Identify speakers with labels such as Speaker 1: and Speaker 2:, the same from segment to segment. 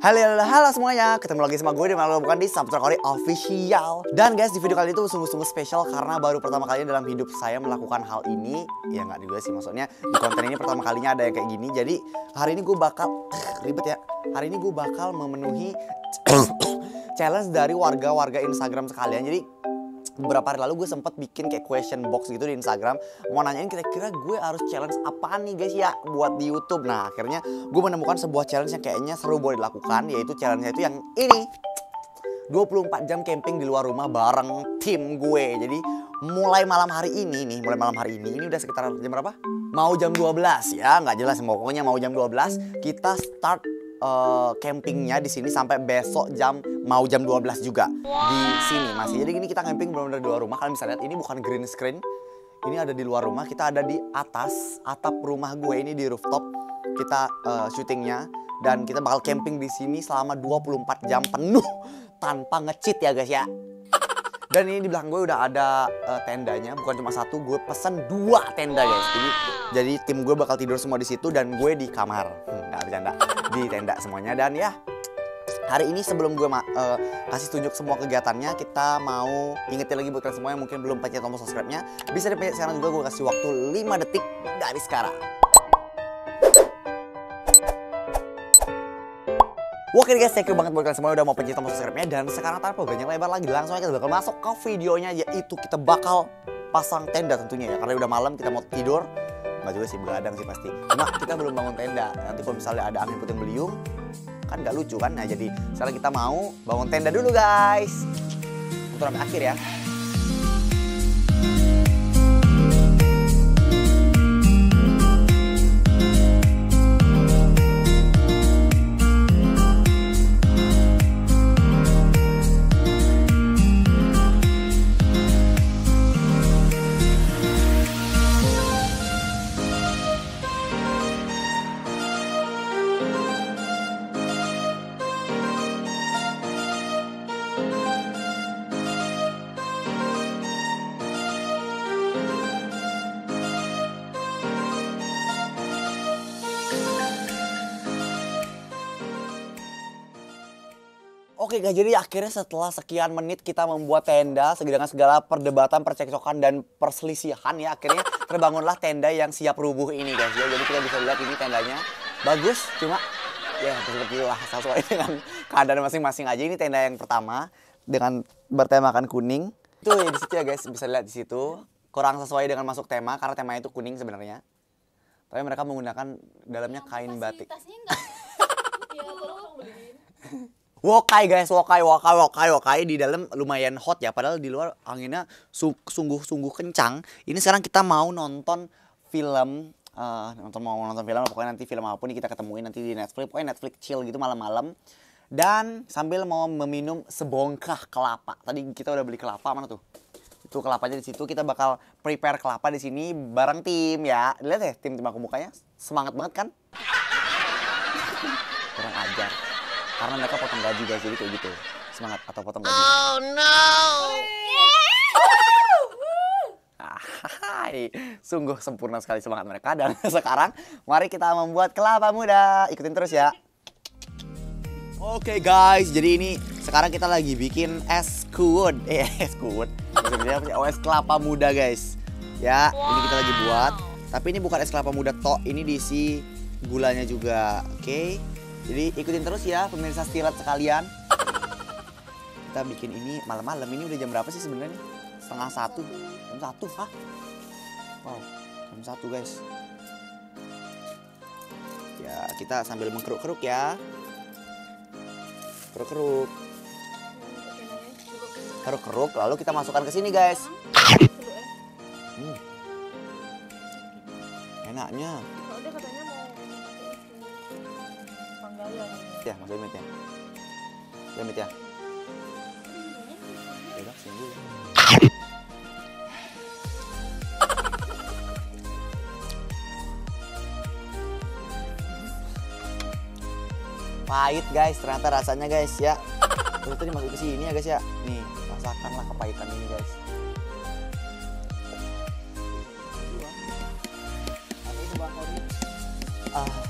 Speaker 1: Halo, halo, halo semuanya, ketemu lagi sama gue di malam bukan di Subtrakori Official. Dan guys, di video kali itu sungguh-sungguh spesial karena baru pertama kalinya dalam hidup saya melakukan hal ini. Ya nggak juga sih, maksudnya di konten ini pertama kalinya ada yang kayak gini. Jadi hari ini gue bakal, ribet ya. Hari ini gue bakal memenuhi challenge dari warga-warga Instagram sekalian. Jadi beberapa hari lalu gue sempet bikin kayak question box gitu di Instagram. Mau nanyain kira-kira gue harus challenge apa nih guys ya buat di YouTube. Nah akhirnya gue menemukan sebuah challenge yang kayaknya seru boleh dilakukan yaitu challenge itu yang ini. 24 jam camping di luar rumah bareng tim gue. Jadi mulai malam hari ini nih mulai malam hari ini ini udah sekitar jam berapa? Mau jam 12 ya nggak jelas. Pokoknya mau jam 12 kita start uh, campingnya di sini sampai besok jam mau jam 12 juga di sini masih. Jadi gini kita camping benar-benar di luar rumah. Kalian bisa lihat ini bukan green screen. Ini ada di luar rumah. Kita ada di atas atap rumah gue ini di rooftop. Kita uh, syutingnya dan kita bakal camping di sini selama 24 jam penuh tanpa ngecit ya guys ya. Dan ini di belakang gue udah ada uh, tendanya, bukan cuma satu, gue pesen dua tenda guys. Jadi, jadi tim gue bakal tidur semua di situ dan gue di kamar. Hmm, gak bercanda, di tenda semuanya. Dan ya, hari ini sebelum gue uh, kasih tunjuk semua kegiatannya, kita mau ingetin lagi buat kalian semua yang mungkin belum pencet tombol subscribe-nya. Bisa dipencet sekarang juga, gue kasih waktu 5 detik dari sekarang. Oke guys, thank you banget buat kalian semua udah mau pencet tombol subscribe-nya Dan sekarang tanpa banyak lebar lagi, langsung aja kita bakal masuk ke videonya Yaitu kita bakal pasang tenda tentunya ya Karena udah malam kita mau tidur Nggak juga sih, begadang sih pasti. Cuma kita belum bangun tenda. Nanti kalau misalnya ada angin puting beliung Kan nggak lucu kan? Nah jadi sekarang kita mau bangun tenda dulu guys. Untuk sampai akhir ya Oke guys, jadi akhirnya setelah sekian menit kita membuat tenda dengan segala perdebatan, percekcokan dan perselisihan ya akhirnya terbangunlah tenda yang siap rubuh ini guys ya. Jadi kita bisa lihat ini tendanya bagus, cuma ya seperti itulah sesuai dengan keadaan masing-masing aja. Ini tenda yang pertama dengan bertemakan kuning. Itu ya di situ ya guys, bisa lihat di situ. Kurang sesuai dengan masuk tema karena temanya itu kuning sebenarnya. Tapi mereka menggunakan dalamnya kain batik. Wokai guys, wokai, wokai, wokai, wokai di dalam lumayan hot ya. Padahal di luar anginnya sungguh-sungguh kencang. Ini sekarang kita mau nonton film, uh, nonton mau nonton film, pokoknya nanti film apa pun kita ketemuin nanti di Netflix. Pokoknya Netflix chill gitu malam-malam. Dan sambil mau meminum sebongkah kelapa. Tadi kita udah beli kelapa mana tuh? Itu kelapanya di situ. Kita bakal prepare kelapa di sini bareng tim ya. Lihat ya tim-tim aku mukanya semangat banget kan? Kurang ajar karena mereka potong gaji guys jadi kayak gitu semangat atau potong gaji oh no Hai, sungguh sempurna sekali semangat mereka dan sekarang mari kita membuat kelapa muda. Ikutin terus ya. Oke okay guys, jadi ini sekarang kita lagi bikin es kuud. Eh, es kuud. Sebenarnya Oh, es kelapa muda guys. Ya, wow. ini kita lagi buat. Tapi ini bukan es kelapa muda tok, ini diisi gulanya juga. Oke. Okay. Jadi ikutin terus ya pemirsa stilat sekalian. Kita bikin ini malam-malam. Ini udah jam berapa sih sebenarnya? Setengah satu. Jam satu, hah? Wow, jam satu guys. Ya, kita sambil mengkeruk-keruk ya. Keruk-keruk. Keruk-keruk, lalu kita masukkan ke sini guys. Hmm. Enaknya. Ya mas Demit ya. Demit ya. Udah sini. Dulu pahit guys. Ternyata rasanya guys ya. Ternyata masuk ke sini ya guys ya. Nih rasakanlah kepahitan ini guys. Ah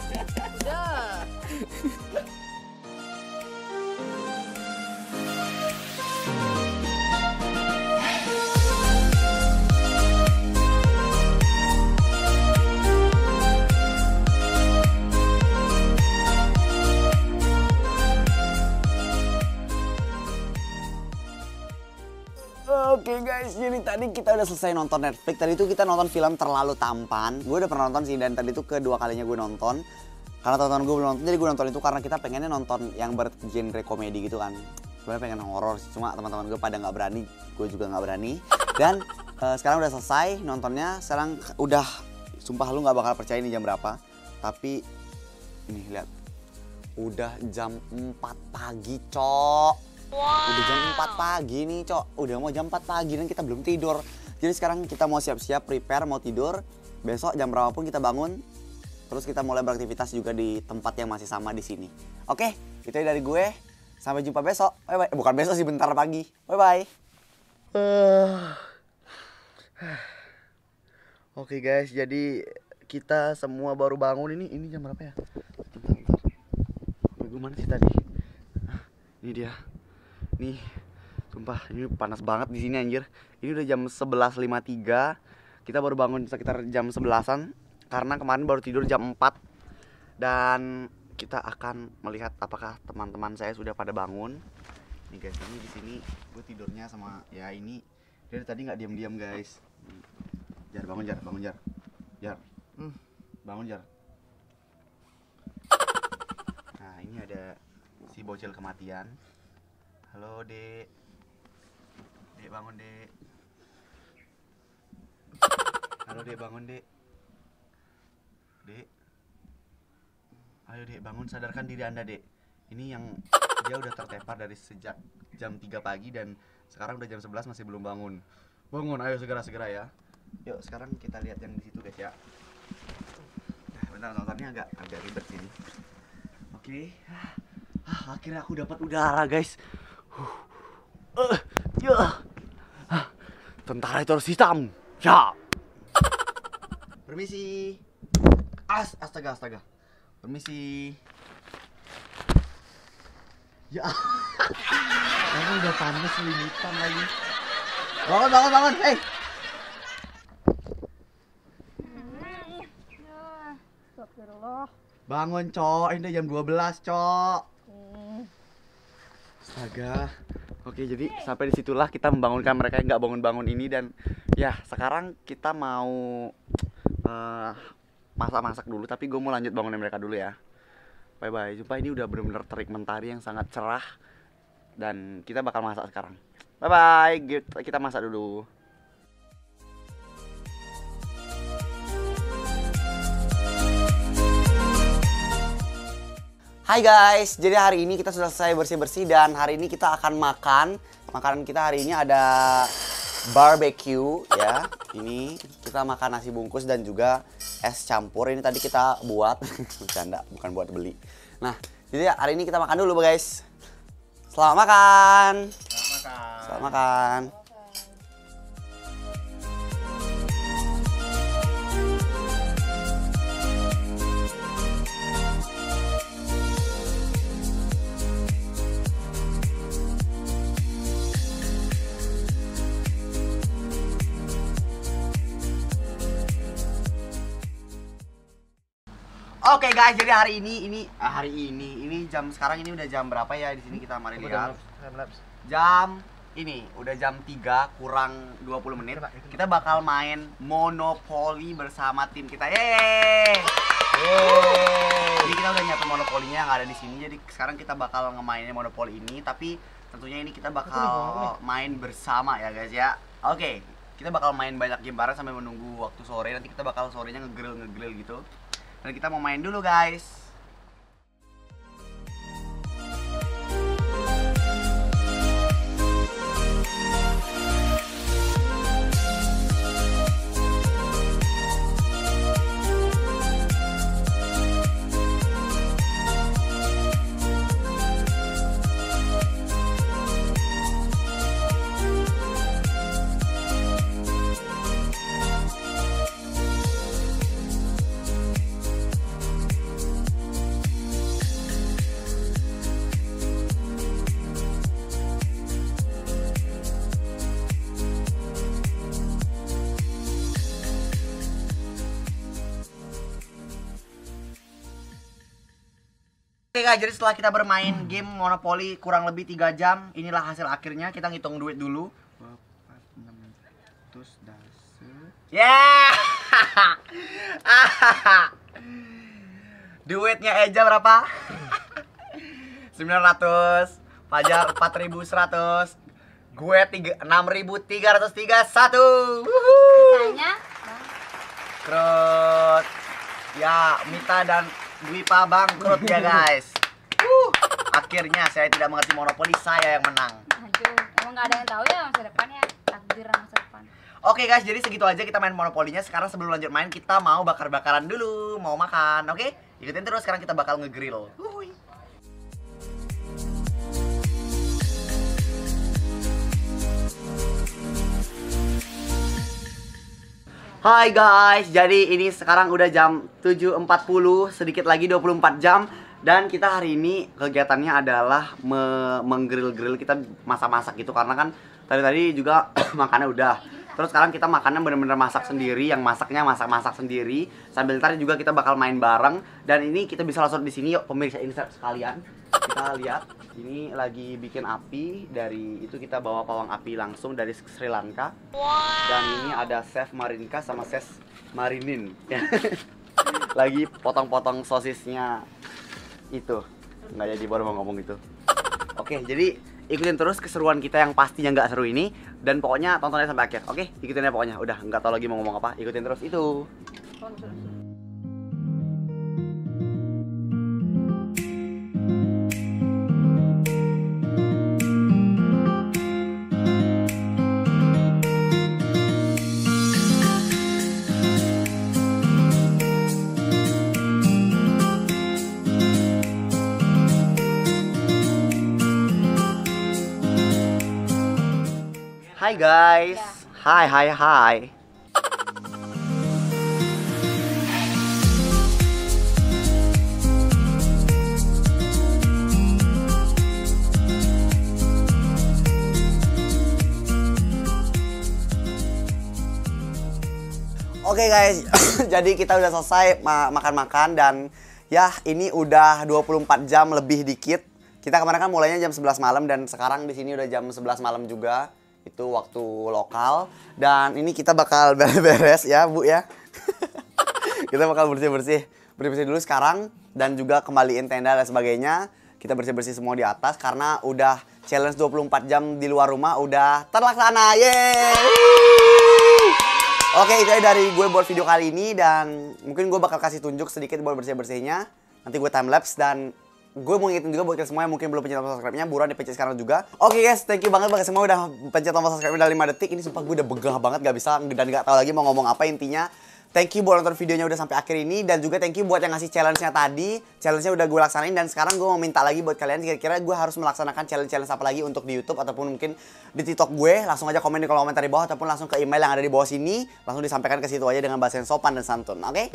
Speaker 1: Oke guys, jadi tadi kita udah selesai nonton Netflix. Tadi itu kita nonton film Terlalu Tampan. Gue udah pernah nonton sih dan tadi itu kedua kalinya gue nonton. Karena teman-teman gue belum nonton, jadi gue nonton itu karena kita pengennya nonton yang bergenre komedi gitu kan. Sebenarnya pengen horor sih, cuma teman-teman gue pada nggak berani, gue juga nggak berani. Dan eh, sekarang udah selesai nontonnya. Sekarang udah, sumpah lu nggak bakal percaya ini jam berapa. Tapi ini lihat, udah jam 4 pagi, cok. Udah jam 4 pagi nih, Cok. Udah mau jam 4 pagi dan kita belum tidur. Jadi sekarang kita mau siap-siap prepare mau tidur. Besok jam berapapun kita bangun. Terus kita mulai beraktivitas juga di tempat yang masih sama di sini. Oke, itu dari gue. Sampai jumpa besok. Bye bye. Bukan besok sih, bentar pagi. Bye bye. Oke guys, jadi kita semua baru bangun ini. Ini jam berapa ya? Bentar, bentar. Gue mana sih tadi? Ini dia. Nih, sumpah ini panas banget di sini anjir. Ini udah jam 11.53. Kita baru bangun sekitar jam 11-an karena kemarin baru tidur jam 4. Dan kita akan melihat apakah teman-teman saya sudah pada bangun. Nih guys, ini di sini gue tidurnya sama ya ini dari tadi nggak diam-diam guys. Jar bangun jar, bangun jar. Jar. Hmm, bangun jar. Nah, ini ada si bocil kematian. Halo, Dek. Dek bangun, Dek. Halo, Dek bangun, Dek. Dek. Ayo, Dek, bangun sadarkan diri Anda, Dek. Ini yang dia udah tertepar dari sejak jam 3 pagi dan sekarang udah jam 11 masih belum bangun. Bangun, ayo segera-segera ya. Yuk, sekarang kita lihat yang di situ, guys ya. Nah, bentar nontonnya agak agak ribet sini. Oke. Ah, akhirnya aku dapat udara, guys. Eh, ya. Tentara itu harus hitam. Ya. Permisi. As, astaga, astaga. Permisi. Ya. Aku udah panas limitan lagi. Bangun, bangun, bangun. Hei.
Speaker 2: Ya, Astagfirullah.
Speaker 1: Bangun, Cok. Ini udah jam 12, Cok. Astaga. Oke, jadi sampai di situlah kita membangunkan mereka yang nggak bangun-bangun ini dan ya sekarang kita mau eh, masak-masak dulu. Tapi gue mau lanjut bangunin mereka dulu ya. Bye bye. Jumpa ini udah bener-bener terik mentari yang sangat cerah dan kita bakal masak sekarang. Bye bye. Kita, kita masak dulu. Hai guys, jadi hari ini kita sudah selesai bersih-bersih dan hari ini kita akan makan. Makanan kita hari ini ada barbecue ya. Ini kita makan nasi bungkus dan juga es campur. Ini tadi kita buat, bercanda, bukan buat beli. Nah, jadi hari ini kita makan dulu guys. Selamat makan. Selamat makan. Oke guys, jadi hari ini ini ah, hari ini ini jam sekarang ini udah jam berapa ya di sini kita mari lihat. Jam ini udah jam 3 kurang 20 menit. Kita bakal main Monopoly bersama tim kita. Yeay! Jadi kita udah nyiapin monopolinya yang ada di sini. Jadi sekarang kita bakal ngemainin monopoli ini, tapi tentunya ini kita bakal main bersama ya guys ya. Oke, kita bakal main banyak game bareng sampai menunggu waktu sore. Nanti kita bakal sorenya ngegrill ngegrill gitu. Dan kita mau main dulu guys. Guys, jadi setelah kita bermain game Monopoly kurang lebih 3 jam, inilah hasil akhirnya. Kita ngitung duit dulu. Yeah! Duitnya Eja berapa? 900 Fajar 4100 Gue tiga- 6331 Wuhu.
Speaker 2: Tanya,
Speaker 1: Krut Ya Mita dan Dwipa bangkrut ya guys Akhirnya saya tidak mengerti monopoli Saya yang menang
Speaker 2: aduh, emang gak ada yang tahu ya masa depan ya takdir masa depan.
Speaker 1: Oke guys, jadi segitu aja kita main monopolinya. Sekarang sebelum lanjut main, kita mau bakar-bakaran dulu, mau makan, oke? Ikutin terus, sekarang kita bakal ngegrill. Wuih. Hai guys, jadi ini sekarang udah jam 7.40, sedikit lagi 24 jam Dan kita hari ini kegiatannya adalah me menggrill-grill, kita masak-masak gitu. Karena kan tadi-tadi juga makannya udah. Terus sekarang kita makannya bener-bener masak sendiri, yang masaknya masak-masak sendiri. Sambil ntar juga kita bakal main bareng. Dan ini kita bisa langsung di sini yuk pemirsa insert sekalian. Kita lihat, ini lagi bikin api. Dari itu kita bawa pawang api langsung dari Sri Lanka. Dan ini ada chef Marinka sama chef Marinin. Lagi potong-potong sosisnya itu. Nggak jadi baru mau ngomong itu oke jadi ikutin terus keseruan kita yang pastinya nggak seru ini. Dan pokoknya tontonnya sampai akhir. Oke ikutin ya pokoknya. Udah nggak tahu lagi mau ngomong apa. Ikutin terus itu Hai guys
Speaker 2: Ya.
Speaker 1: hai hai hai Oke guys, jadi kita udah selesai ma- makan-makan dan ya ini udah 24 jam lebih dikit. Kita kemarin kan mulainya jam 11 malam dan sekarang di sini udah jam 11 malam juga. Itu waktu lokal dan ini kita bakal beres ya, Bu ya. kita bakal bersih-bersih. Bersih-bersih dulu sekarang dan juga kembaliin tenda dan sebagainya. Kita bersih-bersih semua di atas karena udah challenge 24 jam di luar rumah udah terlaksana. Yeay! Oke, itu dari gue buat video kali ini dan mungkin gue bakal kasih tunjuk sedikit buat bersih-bersihnya. Nanti gue time lapse dan gue mau ngingetin juga buat kalian semua yang mungkin belum pencet tombol subscribe-nya, buruan dipencet sekarang juga. Oke guys, thank you banget kalian semua udah pencet tombol subscribe udah 5 detik. Ini sumpah gue udah begah banget gak bisa dan gak tahu lagi mau ngomong apa intinya. Thank you buat nonton videonya udah sampai akhir ini dan juga thank you buat yang ngasih challenge-nya tadi. Challenge-nya udah gue laksanain dan sekarang gue mau minta lagi buat kalian kira-kira gue harus melaksanakan challenge-challenge apa lagi untuk di YouTube ataupun mungkin di TikTok gue. Langsung aja komen di kolom komentar di bawah ataupun langsung ke email yang ada di bawah sini. Langsung disampaikan ke situ aja dengan bahasa yang sopan dan santun. Oke?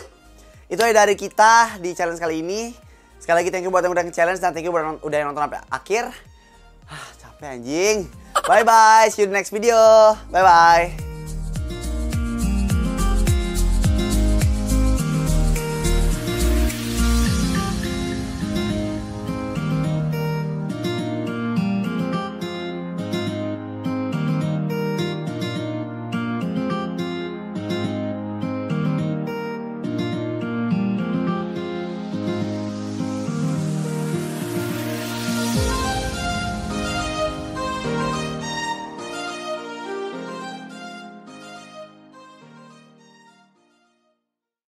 Speaker 1: Itu aja dari kita di challenge kali ini. Sekali lagi thank you buat yang udah nge-challenge dan thank you buat udah nonton sampai akhir. Ah, capek anjing. Bye bye, see you the next video. Bye bye.